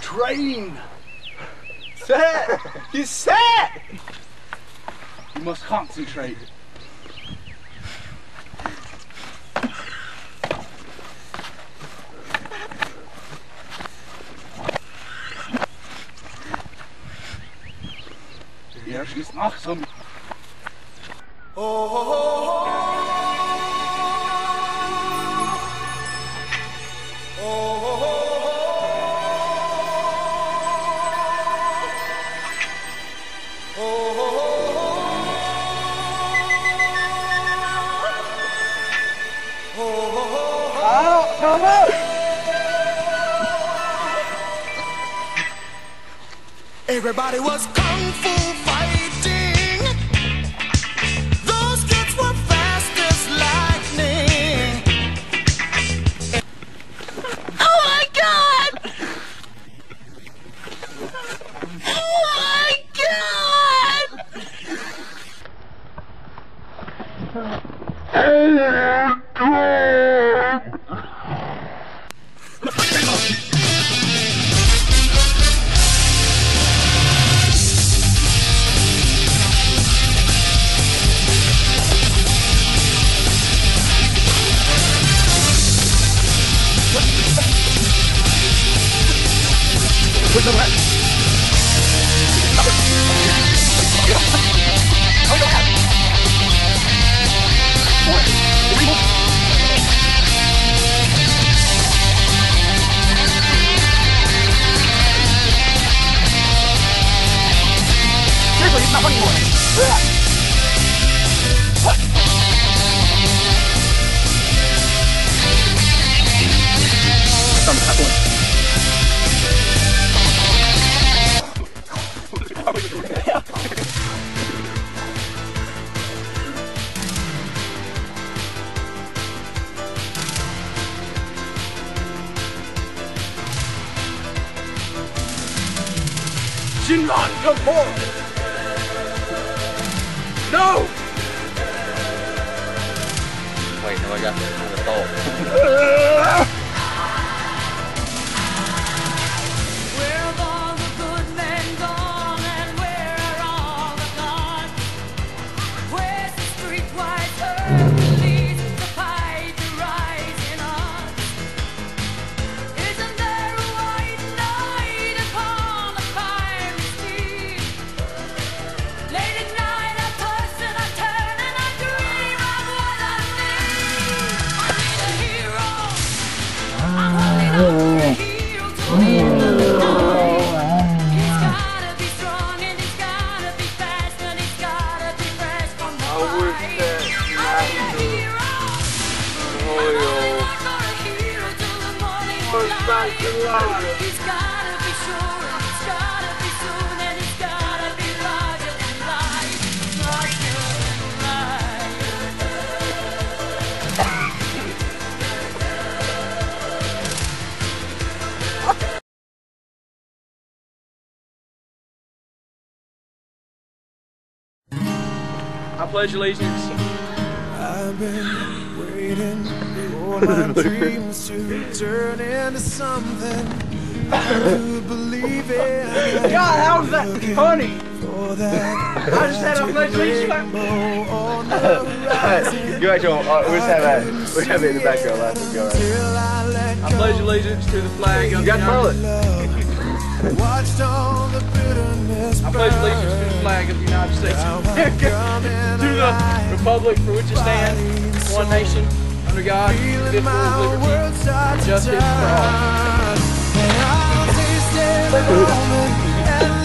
train. Set. You set. You must concentrate. Ja, schieß nach, so. Everybody was 走开看向看 Shenron, come forward. No. Wait, no, I got the. Larger than life. I pledge allegiance. I've been waiting for my dreams to turn into something I could believe in. God, how's that funny? For that I just had a pledge allegiance. rainbow on the horizon you actually, uh, we'll just have that. We'll have it in the background last week, alright? till I pledge allegiance to the flag You got United mullet. love. Watched all the bitterness I pledge allegiance to the flag of the United States to the republic for which it stands, one nation, under God, indivisible, with liberty, and justice for all. And I'll taste every moment and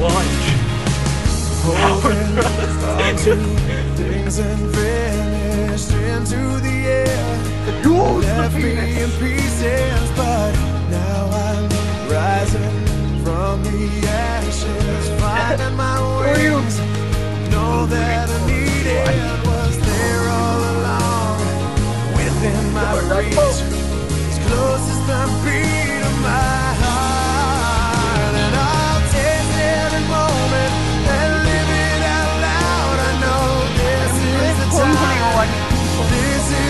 watch. And vanished into the air. You left me in pieces, but now I'm rising from the ashes, finding my wings. Know that.